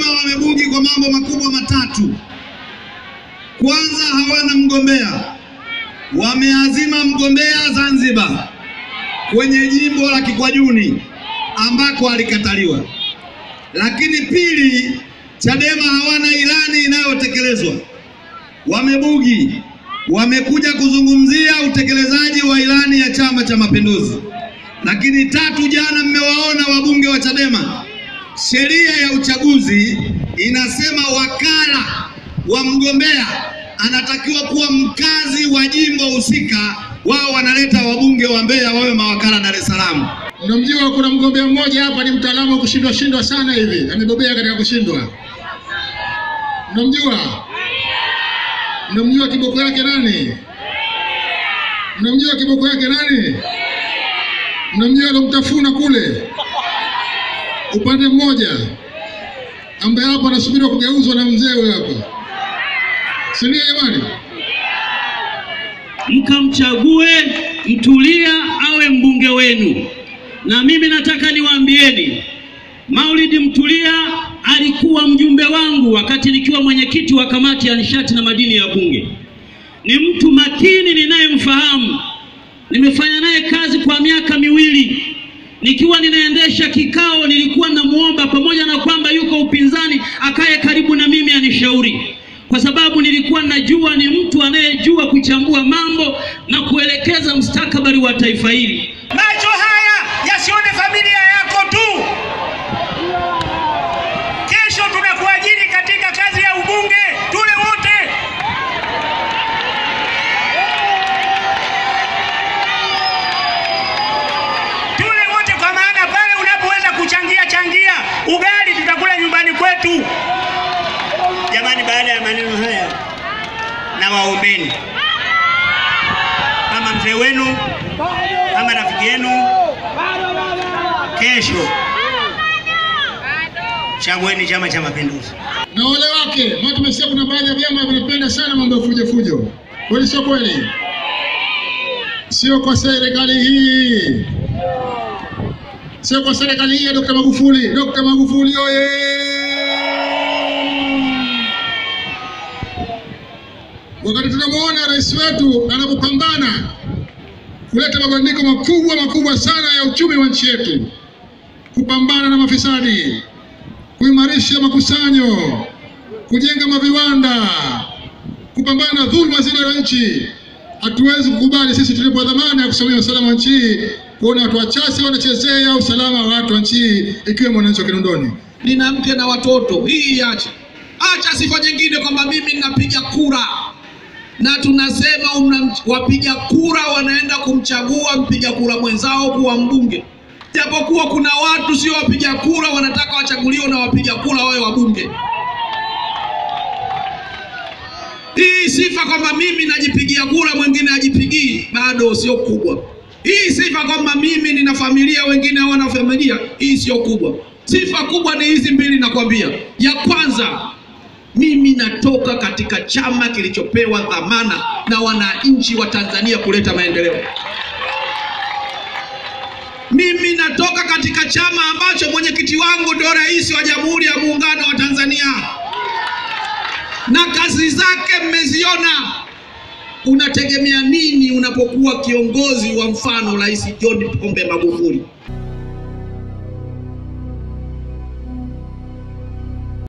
Chadema wamebugi kwa mambo makubwa matatu. Kwanza, hawana mgombea, wameazima mgombea Zanzibar kwenye jimbo la Kikwajuni ambako alikataliwa. Lakini pili, Chadema hawana ilani inayotekelezwa, wamebugi, wamekuja kuzungumzia utekelezaji wa ilani ya Chama cha Mapinduzi. Lakini tatu, jana mmewaona wabunge wa Chadema, sheria ya uchaguzi inasema wakala wa mgombea anatakiwa kuwa mkazi wa jimbo husika. Wao wanaleta wabunge wa Mbeya wawe mawakala Dar es Salaam. Mnamjua kuna mgombea mmoja hapa ni mtaalamu wa kushindwa shindwa sana hivi, amebobea katika kushindwa. Mnamjua? Mnamjua kiboko yake nani? Mnamjua kiboko yake nani? Mnamjua alomtafuna kule upande mmoja, ambaye hapa anasubiriwa kugeuzwa na mzee huyo hapa, si ndio jamani? mkamchague Mtulia awe mbunge wenu. Na mimi nataka niwaambieni, Maulidi Mtulia alikuwa mjumbe wangu wakati nikiwa mwenyekiti wa kamati ya nishati na madini ya Bunge. Ni mtu makini ninayemfahamu, nimefanya naye kazi kwa miaka miwili. Nikiwa ninaendesha kikao, nilikuwa namuomba pamoja na kwamba yuko upinzani, akaye karibu na mimi anishauri kwa sababu nilikuwa najua ni mtu anayejua kuchambua mambo na kuelekeza mustakabali wa taifa hili. Kwetu. Jamani, baada ya maneno haya, na waombeni kama mzee wenu, kama rafiki yenu, kesho chagueni Chama cha Mapinduzi. na wale wake. Maana tumesikia kuna baadhi ya vyama vinapenda sana mambo ya fujo fujo. Kweli sio kweli? Sio kwa serikali hii, sio kwa serikali hii ya Dr. Magufuli. Dr. Magufuli oye! Wakati tunamwona rais wetu anapopambana kuleta mabadiliko makubwa makubwa sana ya uchumi wa nchi yetu, kupambana na mafisadi, kuimarisha makusanyo, kujenga maviwanda, kupambana na dhuluma zile za nchi. Hatuwezi kukubali sisi tulipo dhamana ya kusimamia usalama wa nchi kuona watu wachache wanachezea usalama wa watu wa nchi hii, ikiwemo wananchi wa Kinondoni. nina mke na watoto. Hii iache, acha sifa nyingine kwamba mimi ninapiga kura, na tunasema umna, wapiga kura wanaenda kumchagua mpiga kura mwenzao kuwa mbunge, japokuwa kuna watu sio wapiga kura wanataka wachaguliwe na wapiga kura wawe wabunge. Hii sifa kwamba mimi najipigia kura mwingine ajipigii bado sio kubwa. Hii sifa kwamba mimi nina familia wengine hawana familia, hii sio kubwa. Sifa kubwa ni hizi mbili nakwambia. Ya kwanza, mimi natoka katika chama kilichopewa dhamana na wananchi wa Tanzania kuleta maendeleo. Mimi natoka katika chama ambacho mwenyekiti wangu ndio rais wa Jamhuri ya Muungano wa Tanzania na kazi zake mmeziona. Unategemea nini unapokuwa kiongozi wa mfano Rais John Pombe Magufuli?